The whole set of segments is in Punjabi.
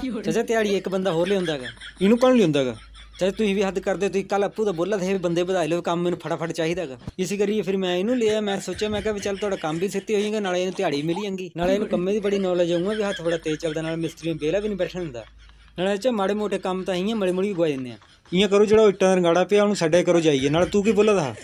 ਚਾਚਾ ਦਿਹਾੜੀ ਇੱਕ ਬੰਦਾ ਹੋਰ ਲਿਆਉਂਦਾਗਾ ਇਹਨੂੰ ਕੌਣ ਲਿਆਉਂਦਾਗਾ ਚਾਚਾ ਤੁਸੀਂ ਵੀ ਹੱਦ ਕਰਦੇ ਹੋ, ਤੁਸੀਂ ਕੱਲ ਅੱਪੂ ਦਾ ਬੋਲਾ ਤੇ ਬੰਦੇ ਵਧਾਈ ਲਓ ਕੰਮ ਮੈਨੂੰ ਫਟਾਫਟ ਚਾਹੀਦਾਗਾ ਇਸੇ ਕਰੀਏ ਫਿਰ ਮੈਂ ਇਹਨੂੰ ਲਿਆ ਮੈਂ ਸੋਚਿਆ ਮੈਂ ਕਿਹਾ ਵੀ ਚੱਲ ਤੁਹਾਡਾ ਕੰਮ ਵੀ ਸਿੱਧੀ ਹੋ ਜਾਏਗਾ ਨਾਲੇ ਇਹਨੂੰ ਦਿਹਾੜੀ ਮਿਲ ਜਾਂਗੀ ਨਾਲੇ ਇਹਨੂੰ ਕੰਮੇ ਦੀ ਬੜੀ ਨੌਲੇਜ ਹੋਊਗਾ ਵੀ ਹੱਥ ਬੜਾ ਤੇਜ਼ ਚੱਲਦਾ ਨਾਲ ਮਿਸਤਰੀ ਨੂੰ ਬੇਲਾ ਵੀ ਨਹੀਂ ਬੈਠਣ ਹੁੰਦਾ ਨਾਲੇ ਚ ਮਾੜੇ ਮੋਟੇ ਕੰਮ ਤਾਂ ਹੀ ਮੜੀ ਮੜੀ ਗਵਾ ਜਾਂਦੇ ਆ। ਇਆਂ ਕਰੋ ਜਿਹੜਾ ਇੱਟਾਂ ਦਾ ਰੰਗਾੜਾ ਪਿਆ ਉਹਨੂੰ ਛੱਡੇ ਕਰੋ ਜਾਈਏ। ਨਾਲ ਤੂੰ ਕੀ ਬੋਲਦਾ? ਹਾਂ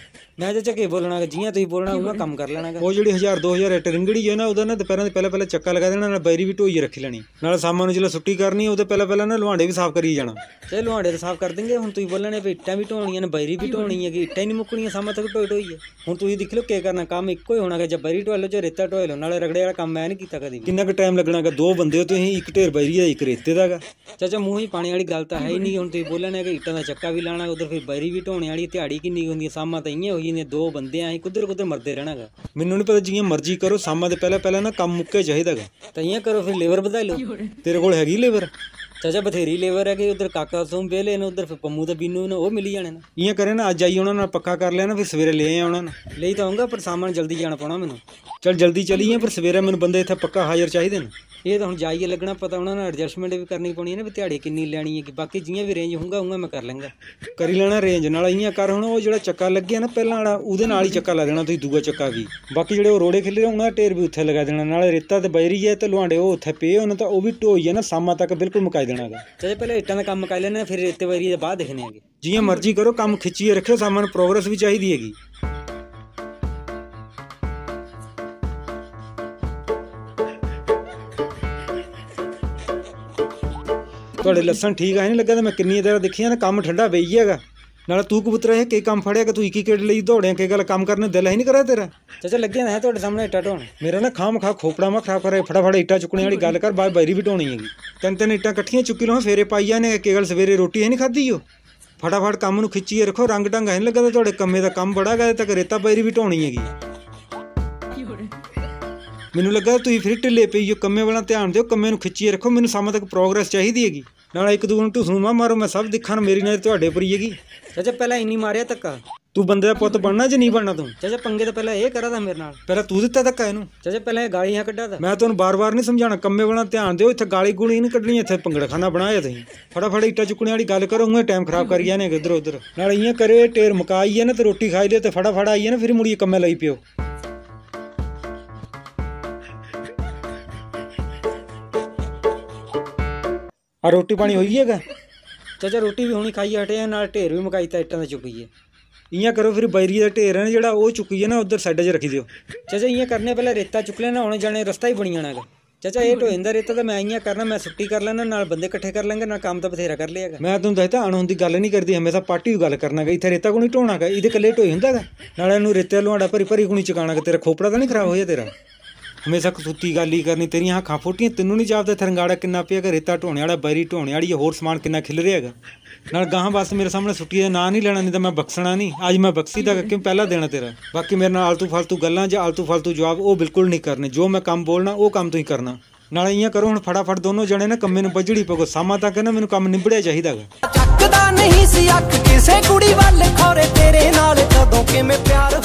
ਮੈਂ ਚਾਚਾ ਕੀ ਬੋਲਣਾ ਜੀਆਂ ਤੁਸੀਂ ਬੋਲਣਾ ਉਹ ਕੰਮ ਕਰ ਲੈਣਾਗਾ ਉਹ ਜਿਹੜੀ 1000 2000 ਇੱਟ ਰਿੰਗੜੀ ਹੈ ਨਾ ਉਹਦਾ ਨਾ ਦੁਪਹਿਰਾਂ ਦੇ ਪਹਿਲਾਂ ਪਹਿਲਾਂ ਚੱਕਾ ਲਗਾ ਦੇਣਾ ਨਾਲ ਬੈਰੀ ਵੀ ਢੋਈ ਰੱਖ ਲੈਣੀ। ਨਾਲ ਸ਼ਾਮਾਂ ਨੂੰ ਜਦੋਂ ਛੁੱਟੀ ਕਰਨੀ ਉਹਦੇ ਪਹਿਲਾਂ ਪਹਿਲਾਂ ਨਾ ਲੁਹਾਂਡੇ ਵੀ ਸਾਫ਼ ਕਰੀ ਜਾਣਾ। ਤੇ ਲੁਹਾਂਡੇ ਤਾਂ ਸਾਫ਼ ਕਰ ਦੇਂਗੇ ਹੁਣ ਤੁਸੀਂ ਬੋਲਣੇ ਵੀ ਇੱਟਾਂ ਵੀ ਢੋਣੀਆਂ ਨੇ ਬੈਰੀ ਵੀ ਢੋਣੀ ਹੈਗੀ ਇੱਟਾਂ ਹੀ ਨਹੀਂ ਮੁੱਕਣੀਆਂ ਸਾਮਾਂ ਤੱਕ ਢੋਈ ਢੋਈ ਹੈ ਹੁਣ ਤੁਸੀਂ ਦੇਖ ਲਓ ਕੀ ਕਰਨਾ ਕੰਮ ਇੱਕੋ ਹੀ ਹੋਣਾਗਾ ਜੇ ਬੈਰੀ ਢੋਏ ਲਓ ਜਾਂ ਰੇਤਾ ਢੋਏ ਲਓ ਨਾਲੇ ਰਗੜੇ ਵਾਲਾ ਕੰਮ ਮੈਂ ਨਹੀਂ ਕੀਤਾ ਕਦੀ ਕਿੰਨਾ ਕੁ ਟਾਈਮ ਲੱਗਣਾਗਾ ਦੋ ਬੰਦੇ ਹੋ ਤੁਸੀਂ ਇੱਕ ਢੇਰ ਬੈਰੀ ਦਾ ਇੱਕ ਰੇਤੇ ਦਾਗਾ ਚਾਚਾ ਮੂੰਹ ਹੀ ਪਾਣੀ ਵਾਲੀ ਗੱਲ ਤਾਂ ਹੈ ਹੀ ਨਹੀਂ ਹੁਣ ਤੁਸੀਂ ਬੋਲਣੇ ਕਿ ਇੱਟਾਂ ਦਾ ਚੱਕਾ ਵੀ ਲਾਣਾ ਉਧਰ ਫਿਰ ਬੈਰੀ ਵੀ ਢੋਣੇ ਵਾਲੀ ਦਿਹਾੜੀ ਕਿੰਨੀ ਹੁੰਦੀ ਸਾਮਾਂ ਤਾਂ ਇੰਨੀਆਂ ਹੋਈ ਨੇ ਦੋ ਬੰਦੇ ਆਂ ਕੁਦਰ ਕੁਦਰ ਮਰਦੇ ਰਹਿਣਾਗਾ। ਮੈਨੂੰ ਨਹੀਂ ਪਤਾ ਜਿਹੀਆਂ ਮਰਜ਼ੀ ਕਰੋ ਸਾਮਾਂ ਦੇ ਪਹਿਲਾਂ ਪਹਿਲਾਂ ਨਾ ਕੰਮ ਮੁੱਕੇ ਚਾਹੀਦਾਗਾ। ਤਾਂ ਇਆਂ ਕਰੋ ਫਿਰ ਲੇਬਰ ਵਧਾ ਲਓ। ਤੇਰੇ ਕੋਲ ਹੈਗੀ ਲੇਬਰ? ਚਾਚਾ ਬਥੇਰੀ ਲੇਬਰ ਹੈਗੀ ਉਧਰ ਕਾਕਾ ਸੋਮ ਵੇਲੇ ਨੇ ਉਧਰ ਫਿਰ ਪੰਮੂ ਤੇ ਬੀਨੂ ਨੇ ਉਹ ਮਿਲੀ ਜਾਣੇ ਨੇ। ਇਆਂ ਕਰੇ ਨਾ ਅੱਜ ਆਈ ਉਹਨਾਂ ਨਾਲ ਪੱਕਾ ਕਰ ਲਿਆ ਨਾ ਫਿਰ ਸਵੇਰੇ ਲੈ ਉਹਨਾਂ ਨੂੰ। ਲਈ ਤਾਂ ਆਉਂਗਾ ਪਰ ਸਾਮਾਨ ਜਲਦੀ ਜਾਣਾ ਪਾਉਣਾ ਮੈਨੂੰ। ਚਲ ਜਲਦੀ ਚਲੀਏ ਪਰ ਸਵੇਰੇ ਮੈਨੂੰ ਬੰਦੇ ਇੱਥੇ ਪੱਕਾ ਹਾਜ਼ਰ ਚਾਹੀਦੇ ਨੇ। ਇਹ ਤਾਂ ਹੁਣ ਜਾਈਏ ਲੱਗਣਾ ਪਤਾ ਉਹਨਾਂ ਨਾਲ ਐਡਜਸਟਮੈਂਟ ਵੀ ਕਰਨੀ ਪਣੀ ਹੈ ਨਾ ਵੀ ਦਿਹਾੜੀ ਕਿੰਨੀ ਲੈਣੀ ਹੈ ਕਿ ਬਾਕੀ ਜਿਹੀਆਂ ਵੀ ਰੇਂਜ ਹੋਊਗਾ ਉਹਨਾਂ ਮੈਂ ਕਰ ਲਾਂਗਾ ਕਰੀ ਲੈਣਾ ਰੇਂਜ ਨਾਲ ਇਆਂ ਕਰ ਹੁਣ ਉਹ ਜਿਹੜਾ ਚੱਕਾ ਲੱਗਿਆ ਨਾ ਪਹਿਲਾਂ ਵਾਲਾ ਉਹਦੇ ਨਾਲ ਹੀ ਚੱਕਾ ਲਾ ਦੇਣਾ ਤੁਸੀਂ ਦੂਆ ਚੱਕਾ ਵੀ। ਬਾਕੀ ਜਿਹੜੇ ਉਹ ਰੋੜੇ ਖਿੱਲੇ ਉਹਨਾਂ ਦਾ ਢੇਰ ਵੀ ਉੱਥੇ ਲਗਾ ਦੇਣਾ ਨਾਲੇ ਰੇਤਾ ਤੇ ਬੈਰੀ ਹੈ ਤੇ ਲੁਹਾਂਡੇ ਉਹ ਉੱਥੇ ਪਏ ਉਹਨਾਂ ਤਾਂ ਉਹ ਵੀ ਢੋਈ ਹੈ ਨਾ ਸਾਮਾਂ ਤੱਕ ਬਿਲਕੁਲ ਮੁਕਾਈ ਦੇਣਾਗਾ। ਚਾਹੇ ਪਹਿਲੇ ਇੱਟਾਂ ਦਾ ਕੰਮ ਮੁਕਾਈ ਲੈਣਾ ਫਿਰ ਰੇਤੇ ਬੈਰੀ ਦੇ ਬਾਅਦ ਦੇਖਣੇ ਹੈਗੇ ਜਿਵੇਂ ਮਰਜ਼ੀ ਕਰੋ ਕੰਮ ਖਿੱਚੀਏ ਰੱਖਿਓ ਸਾਮਾਂ ਨੂੰ ਪ੍ਰੋਗਰੈਸ ਵੀ ਚਾਹੀਦੀ ਹੈਗੀ। ਤੁਹਾਡੇ ਲੱਸਣ ਠੀਕ ਆ ਨਹੀਂ ਲੱਗਾ ਤਾਂ ਮੈਂ ਕਿੰਨੀ ਦੇਰ ਦੇਖੀਆਂ ਨਾ ਕੰਮ ਠੰਡਾ ਪਈ ਹੈਗਾ। ਨਾਲ ਤੂੰ ਕਬੂਤਰ ਇਹ ਕੀ ਕੰਮ ਫੜਿਆ ਕਿ ਤੂੰ ਇੱਕ ਕਿਹੜੇ ਲਈ ਦੌੜਿਆ ਕਿ ਗੱਲ ਕੰਮ ਕਰਨ ਦਿਲ ਹੀ ਨਹੀਂ ਕਰਿਆ ਤੇਰਾ? ਚਾਚਾ ਲੱਗਿਆ ਨਾ ਹੈ ਤੁਹਾਡੇ ਸਾਹਮਣੇ ਇੱਟਾਂ ਢੋਣ। ਮੇਰਾ ਨਾ ਖਾਮ ਖਾ ਖੋਪੜਾ ਮਾ ਖਰਾਬ ਕਰੇ ਫਟਾਫਟ ਇੱਟਾਂ ਚੁੱਕਣੇ ਵਾਲੀ ਗੱਲ ਕਰ ਬਾਅਦ ਬੈਰੀ ਵੀ ਢੋਣੀ ਹੈਗੀ। ਤਿੰਨ ਤਿੰਨ ਇੱਟਾਂ ਇਕੱਠੀਆਂ ਚੁੱਕੀ ਲਓ ਫੇਰੇ ਪਾਈਆਂ ਨੇ ਕਿ ਗੱਲ ਸਵੇਰੇ ਰੋਟੀ ਹੈ ਨਹੀਂ ਖਾਧੀ ਓ ਫਟਾਫਟ ਕੰਮ ਨੂੰ ਖਿੱਚੀਏ ਰੱਖੋ ਰੰਗ ਢੰਗ ਹੈ ਨਹੀਂ ਲੱਗਾ ਤਾਂ ਤੁਹਾਡੇ ਕੰਮੇ ਦਾ ਕੰਮ ਬੜਾ ਗਾ ਤੱਕ ਰੇਤਾ ਬੈਰੀ ਵੀ ਢੋਣੀ ਹੈਗੀ ਮੈਨੂੰ ਲੱਗਾ ਤੁਸੀਂ ਫਿਰ ਢਿੱਲੇ ਪਈ ਹੋ ਕੰਮੇ ਵਾਲਾ ਧਿਆਨ ਦਿਓ ਕੰਮੇ ਨੂੰ ਖਿੱਚੀਏ ਰੱਖੋ ਮੈਨੂੰ ਸਾਮਾਂ ਤੱਕ ਪ੍ਰੋਗਰੈਸ ਚਾਹੀਦੀ ਹੈਗੀ। ਨਾਲ ਇੱਕ ਦੂਜੇ ਨੂੰ ਢੁਸੂ ਮਾ ਮਾਰੋ ਮੈਂ ਸਭ ਦਿਖਾਂ ਮੇਰੀ ਨਜ਼ਰ ਤੁਹਾਡੇ ਉੱਪਰ ਹੀ ਹੈਗੀ। ਚਾਚਾ ਪਹਿਲਾਂ ਇੰਨੀ ਮਾਰਿਆ ਧੱਕਾ। ਤੂੰ ਬੰਦੇ ਦਾ ਪੁੱਤ ਬਣਨਾ ਜਾਂ ਨਹੀਂ ਬਣਨਾ ਤੂੰ? ਚਾਚਾ ਪੰਗੇ ਤਾਂ ਪਹਿਲਾਂ ਇਹ ਕਰਾ ਦਾ ਮੇਰੇ ਨਾਲ। ਪਹਿਲਾਂ ਤੂੰ ਦਿੱਤਾ ਧੱਕਾ ਇਹਨੂੰ। ਚਾਚਾ ਪਹਿਲਾਂ ਇਹ ਗਾਲੀਆਂ ਕੱਢਾ ਦਾ ਮੈਂ ਤੁਹਾਨੂੰ ਬਾਰ-ਬਾਰ ਨਹੀਂ ਸਮਝਾਉਣਾ ਕੰਮੇ ਵਾਲਾ ਧਿਆਨ ਦਿਓ ਇੱਥੇ ਗਾਲੀ ਗੂਲੀ ਨਹੀਂ ਕੱਢਣੀ ਇੱਥੇ ਪੰਗੜਖਾਨਾ ਬਣਾਇਆ ਤੁਸੀਂ। ਫਟਾਫਟ ਇੱਟਾਂ ਚੁੱਕਣੇ ਵਾਲੀ ਗੱਲ ਕਰੋ ਉਹ ਟਾਈਮ ਖਰਾਬ ਕਰੀ ਜਾਂਦੇ ਇੱਧਰ ਉੱਧਰ ਨਾਲ ਇਆਂ ਕਰੇ ਢੇਰ ਮੁਕਾਈਏ ਨਾ ਤੇ ਰੋਟੀ ਖਾਈ ਲਿਓ ਤੇ ਫਟਾਫਟ ਆਈਏ ਨਾ ਫਿਰ ਮੁੜੀਏ ਕੰਮੇ ਲਈ ਪਿਓ। ਆ ਰੋਟੀ ਪਾਣੀ ਹੋਈ ਹੈਗਾ? ਚਾਚਾ, ਰੋਟੀ ਵੀ ਹੁਣੀ ਖਾਈ ਹਟੇ ਆ, ਨਾਲ ਢੇਰ ਵੀ ਮਕਾਈ ਤਾਂ ਇੱਟਾਂ ਦਾ ਚੁੱਕੀਏ ਇਆਂ ਕਰੋ ਫਿਰ ਬੈਰੀ ਦਾ ਢੇਰ ਹੈ ਨਾ, ਜਿਹੜਾ ਉਹ ਚੁੱਕੀਏ ਨਾ, ਉਧਰ ਸਾਈਡਾਂ 'ਚ ਰੱਖੀ ਦਿਓ। ਚਾਚਾ ਇਆਂ ਕਰਨੇ ਪਹਿਲਾਂ ਰੇਤਾ ਚੁੱਕ ਲੈਣਾ, ਹੁਣ ਜਾਣੇ ਰਸਤਾ ਹੀ ਬਣੀ ਜਾਣਾ ਹੈਗਾ। ਚਾਚਾ, ਇਹ ਢੋਇੰਦਾ ਰੇਤਾ ਤਾਂ ਮੈਂ ਇਆਂ ਕਰਨਾ, ਮੈਂ ਛੁੱਟੀ ਕਰ ਲੈਣਾ, ਨਾਲ ਬੰਦੇ ਇਕੱਠੇ ਕਰ ਲਾਂਗੇ ਨਾਲ ਕੰਮ ਤਾਂ ਬਥੇਰਾ ਕਰ ਲਿਆਗਾ ਮੈਂ ਤੁਹਾਨੂੰ ਦੱਸਦਾ, ਅਣਹੋਂਦੀ ਗੱਲ ਨਹੀਂ ਕਰਦੀ, ਹਮੇਸ਼ਾ ਪਾਰਟੀ ਦੀ ਗੱਲ ਕਰਨਾਗਾ ਇੱਥੇ ਰੇਤਾ ਕੋਈ ਨਹੀਂ ਢੋਣਾਗਾ ਇਹਦੇ ਕੱਲੇ ਢੋਈ ਹੁੰਦਾਗਾ ਨਾਲ ਇਹਨੂੰ ਰੇਤੇ ਲੁਹਾੜਾ ਭਰੀ ਭਰੀ ਕੋਈ ਚਕਾਣਾਗਾ ਤੇਰਾ ਖੋਪੜਾ ਤਾਂ ਨਹੀਂ ਖਰਾਬ ਹੋਇਆ ਤੇਰਾ? ਹਮੇਸ਼ਾ ਕਸੂਤੀ ਗੱਲ ਹੀ ਕਰਨੀ, ਤੇਰੀਆਂ ਅੱਖਾਂ ਫੋਟੀਆਂ, ਤੈਨੂੰ ਨਹੀਂ ਜਾਪਦਾ ਥਰੰਗਾੜਾ ਕਿੰਨਾ ਪਿਆ ਕਿ ਰੇਤਾ ਢੋਣੇ ਵਾਲਾ, ਬੈਰੀ ਢੋਣੇ ਵਾਲੀ ਹੋਰ ਸਮਾਨ ਕਿੰਨਾ ਖਿਲ ਰਿਹਾ ਹੈਗਾ। ਨਾਲ ਗਾਹਾਂ ਬਸ ਮੇਰੇ ਸਾਹਮਣੇ ਸੁੱਟੀ ਦਾ ਨਾਂ ਨਹੀਂ ਲੈਣਾ, ਨਹੀਂ ਤਾਂ ਮੈਂ ਬਖਸ਼ਣਾ ਨਹੀਂ। ਅੱਜ ਮੈਂ ਬਖਸ਼ੀ ਦਾ ਕਿਉਂ ਪਹਿਲਾਂ ਦੇਣਾ ਤੇਰਾ? ਬਾਕੀ ਮੇਰੇ ਨਾਲ ਆਲਤੂ ਫਾਲਤੂ ਗੱਲਾਂ ਜਾਂ ਆਲਤੂ ਫਾਲਤੂ ਜਵਾਬ ਉਹ ਬਿਲਕੁਲ ਨਹੀਂ ਕਰਨੇ। ਜੋ ਮੈਂ ਕੰਮ ਬੋਲਣਾ, ਉਹ ਕੰਮ ਤੁਸੀਂ ਕਰਨਾ। ਨਾਲ ਇਆਂ ਕਰੋ, ਹੁਣ ਫਟਾਫਟ ਦੋਨੋਂ ਜਣੇ ਨਾ ਕੰਮੇ ਨੂੰ ਬਜੜੀ ਪਗੋ ਸਾਮਾਂ ਤੱਕ ਨਾ ਮੈਨੂੰ ਕੰਮ ਨਿਬੜਿਆ ਚਾਹੀਦਾਗਾ ਚੱਕਦਾ ਨਹੀਂ ਸੀ ਅੱਖ ਕਿਸੇ ਕੁੜੀ ਵੱਲ, ਖੋਰੇ ਤੇਰੇ ਨਾਲ, ਕਦੋਂ ਕਿਵੇਂ ਪਿਆਰ